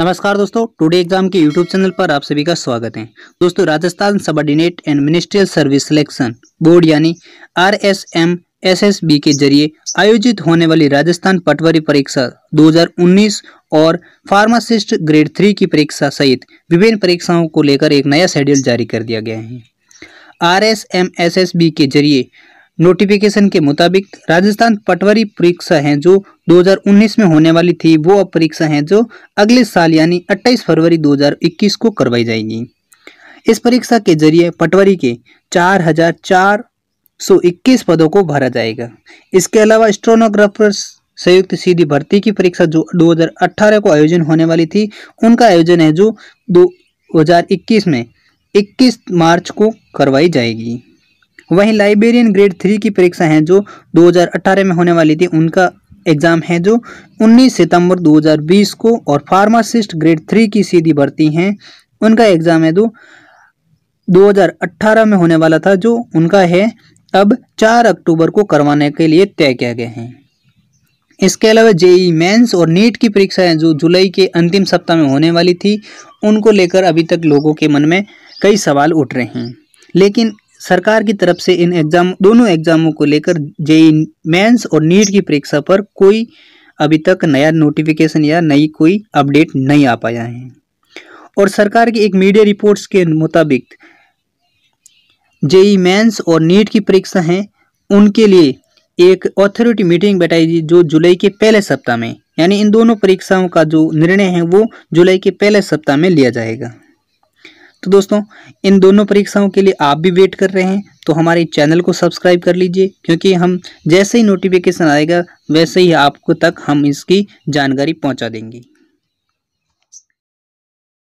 नमस्कार दोस्तों today exam के यूट्यूब चैनल पर आप सभी का स्वागत है। दोस्तों, Rajasthan subordinate and ministerial service selection board यानी R S M S S B के ज़रिए आयोजित होने वाली राजस्थान पटवारी परीक्षा 2019 और फार्मासिस्ट ग्रेड थ्री की परीक्षा सहित विभिन्न परीक्षाओं को लेकर एक नया शेड्यूल जारी कर दिया गया है। R S M S S B के ज़रिए नोटिफिकेशन के मुताबिक राजस्थान पटवारी परीक्षा है जो 2019 में होने वाली थी। वो अब परीक्षा है जो अगले साल यानी 28 फरवरी 2021 को करवाई जाएगी। इस परीक्षा के ज़रिए पटवारी के चार हज़ार चार सौ इक्कीस पदों को भरा जाएगा। इसके अलावा स्ट्रोनोग्राफर्स संयुक्त सीधी भर्ती की परीक्षा जो 2018 को आयोजन होने वाली थी, उनका आयोजन है जो 2021 में 21 मार्च को करवाई जाएगी। वहीं लाइब्रेरियन ग्रेड थ्री की परीक्षा है जो 2018 में होने वाली थी। उनका एग्ज़ाम है जो 19 सितंबर 2020 को और फार्मासिस्ट ग्रेड थ्री की सीधी भर्ती हैं। उनका एग्ज़ाम है जो 2018 में होने वाला था, जो उनका है अब 4 अक्टूबर को करवाने के लिए तय किया गया है। इसके अलावा जेई मेंस और नीट की परीक्षाएँ जो जुलाई के अंतिम सप्ताह में होने वाली थी। उनको लेकर अभी तक लोगों के मन में कई सवाल उठ रहे हैं। लेकिन सरकार की तरफ़ से इन एग्ज़ाम, दोनों एग्जामों को लेकर जेई मेंस और नीट की परीक्षा पर कोई अभी तक नया नोटिफिकेशन या नई कोई अपडेट नहीं आ पाया है। और सरकार की एक मीडिया रिपोर्ट्स के मुताबिक जेई मेंस और नीट की परीक्षा है। उनके लिए एक ऑथोरिटी मीटिंग बैठाई जो जुलाई के पहले सप्ताह में, यानी इन दोनों परीक्षाओं का जो निर्णय है वो जुलाई के पहले सप्ताह में लिया जाएगा। तो दोस्तों, इन दोनों परीक्षाओं के लिए आप भी वेट कर रहे हैं तो हमारे चैनल को सब्सक्राइब कर लीजिए, क्योंकि हम जैसे ही नोटिफिकेशन आएगा, वैसे ही आपको तक हम इसकी जानकारी पहुँचा देंगे।